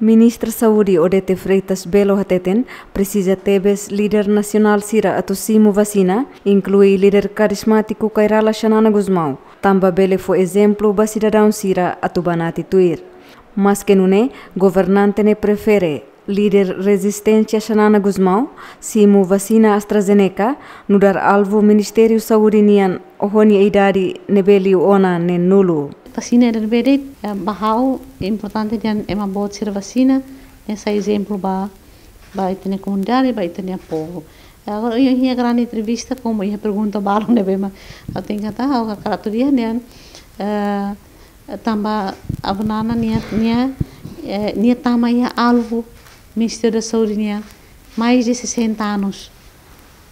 Ministra Saúde Odete Freitas Belo Hateten precisa tebes líder nacional Sira Atosimo Vacina, inclui líder carismático Kairala Xanana Guzmão. Tamba Bele foi exemplo ba cidadão Sira Atubanati Tuir. Mas que é, governante ne prefere líder resistência Xanana Guzmão, Simo Vacina AstraZeneca, no dar alvo Ministério Saúde Nian Ohoni Idari Nebeli Ona ne nulo. Vacina era bere bahau importante dan ema bot sir vacina. Essa exemplo ba ba itene comunidade ba itene povo. Agora eu ia grande entrevista como ia pergunta balo ne bema eu tenho que estar a caraturia né? Tamba abnana nia nia nia tama ia alvo Ministério da Saúde nia mais de 60 anos.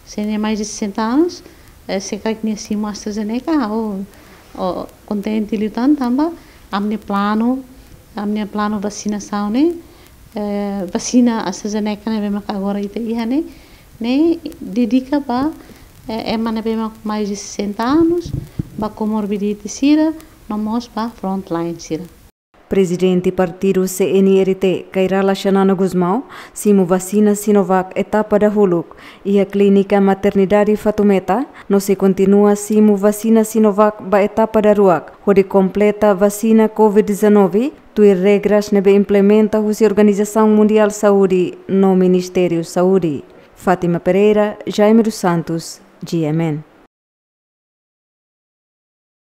Se mais de 60 anos se cai que nia sim AstraZeneca ou oh, contente litan tamba amne plano amne plano vacinação né eh, vacina AstraZeneca né bem agora ite ia né né dedica para eh, é mana bem mais de 60 anos ba comorbidite sira nomos ba frontline sira Presidente Partido CNRT, Kairala Xanana Guzmão, simo vacina Sinovac etapa da Huluk e a clínica Maternidade Fatumeta, não se continua simo vacina Sinovac ba etapa da Ruak, onde completa vacina Covid-19, tui regras nebe implementa a Organização Mundial Saúde no Ministério Saúde. Fátima Pereira, Jaime dos Santos, GMN.